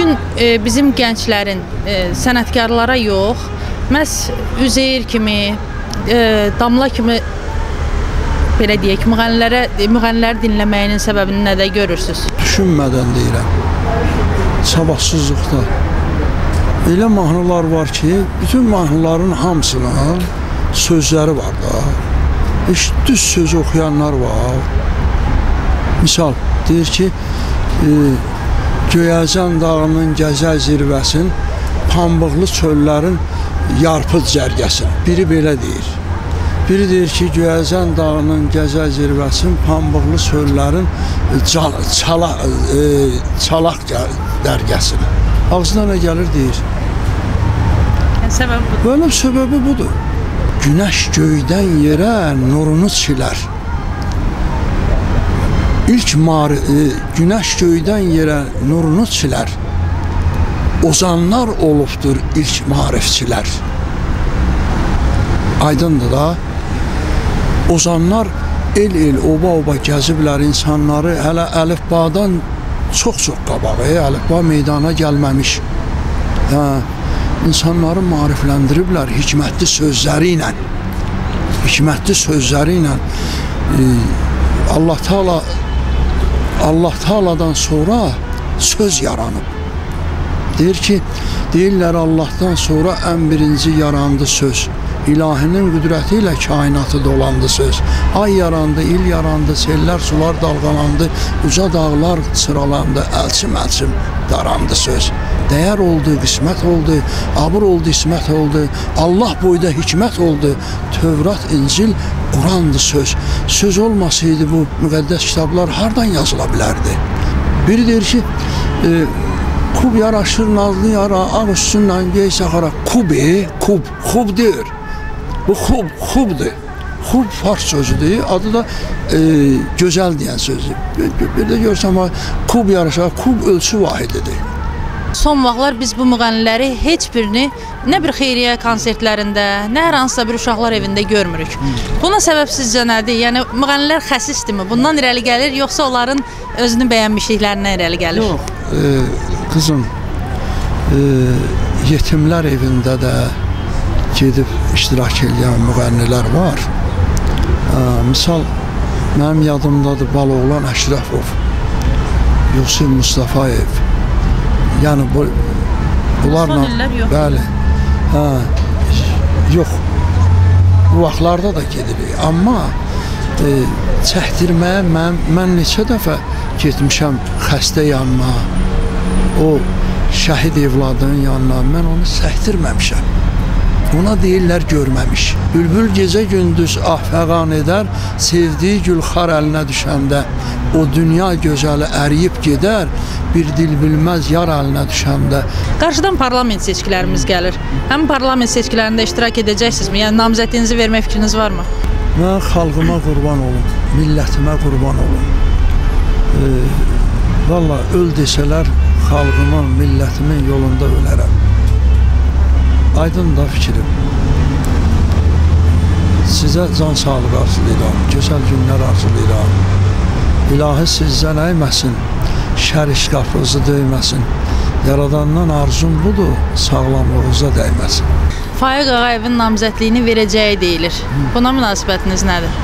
gün e, bizim gənclərin e, sənətkarlara yox, məhz Üzeyir kimi, e, Damla kimi belə deyək, müğənnilərə müğənniləri dinləməyinin səbəbini nədə görürsüz? Düşünmədən deyirəm. Savadsızlıqda. Elə mahnılar var ki, bütün mahnıların hamısının sözləri var da. Heç düz söz oxuyanlar var. Misal deyir ki, e, Göyəzən dağının gəzəl zirvəsin, pambıqlı çöllərin yarpız cərgəsin. Biri belə deyir. Biri deyir ki, Göyəzən dağının gəzəl zirvəsin, pambıqlı çöllərin cal, çala, e, çalaq dərgəsin. Ağzına nə gəlir deyir. Yəni səbəb budur. Böyle səbəbi budur. Günəş göydən yerə nurunu çilər. İlk mari, e, günəş göydən yerə nurunu çilər. Ozanlar olubdur ilk marifçilər. Aydındır da. Ozanlar el-el, oba-oba gəziblər insanları hələ əlifbadan çox-çox qabağa, e, əlifba meydana gəlməmiş. Hə, insanları maarifləndiriblər hikmətli sözləri ilə. Hikmətli sözləri ilə e, Allah Taala Allah Taala'dan sonra söz yaranıb. Deyir ki, deyirlər Allahdan sonra ən birinci yarandı söz. İlahinin qüdrəti ilə kainatı dolandı söz. Ay yarandı, il yarandı, sellər, sular dalğalandı, uca dağlar sıralandı, əlçim-əlçim darandı söz. Dəyər oldu, qismət oldu, abır oldu, ismət oldu, Allah boyda hikmət oldu, Tövrat, İncil, Qurandı söz. Söz olmasaydı bu müqəddəs kitablar hardan yazıla bilərdi? Biri deyir ki, e, kub yaraşır nazlı yara, ağ üstündən gey saxara. Kubi, kub, kub deyir. Bu xub, xubdur. Xub fars sözüdür. Adı da e, gözəl deyən sözdür. Də görsəm, kub yarışa, kub ölçü vahididir. Son vaxtlar biz bu müğənniləri heç birini nə bir xeyriyyə konsertlərində, nə hər hansısa bir uşaqlar evində görmürük. Buna səbəb sizcə nədir? Yəni müğənnilər xəsisdirmi? Bundan irəli gəlir, yoxsa onların özünü bəyənmişliklərindən irəli gəlir? Yox, e, qızım, e, yetimlər evində də gedib iştirak edən müğənnilər var. E, misal, mənim yadımdadır Baloğlan Əşrəfov, Yusuf Mustafayev, Yəni bu bunlarla yox. bəli. Hə. Yox. Bu vaxtlarda da gedirik, amma e, çəkdirməyə mən mən neçə dəfə getmişəm xəstə yanına. O şəhid evladının yanına mən onu çəkdirməmişəm. Buna deyirlər görməmiş. Bülbül gecə gündüz ah fəğan edər, sevdiyi gül xar əlinə düşəndə o dünya gözəli əriyib gedər, bir dil bilməz yar əlinə düşəndə. Qarşıdan parlament seçkilərimiz gəlir. Həmin parlament seçkilərində iştirak edəcəksinizmi? Yəni namizədliyinizi vermək fikriniz varmı? Mən xalqıma qurban olum, millətimə qurban olum. E, Valla öl desələr xalqımın, millətimin yolunda ölərəm. Aydın da fikrim. Sizə can sağlığı arzulayıram, gözəl günlər arzulayıram. İlahi sizdən əyməsin, şər işqafınızı döyməsin. Yaradandan arzum budur, sağlamlığınıza dəyməsin. Faiq Ağayevin namizədliyini verəcəyi deyilir. Buna münasibətiniz nədir?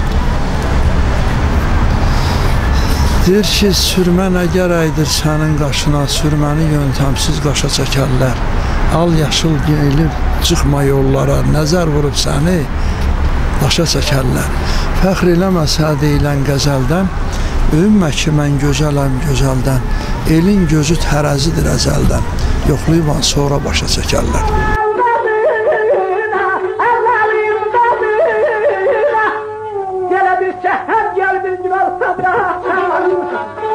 Deyir ki, sürmə nə gərəkdir sənin qaşına, sürməni yöntəmsiz qaşa çəkərlər al yaşıl geyinib çıxma yollara, nəzər vurub səni başa çəkərlər. Fəxr eləməz hə deyilən qəzəldən, övünmə ki, mən gözələm gözəldən, elin gözü tərəzidir əzəldən, yoxlayıb sonra başa çəkərlər. Gel bir şehir gel bir güzel sabra.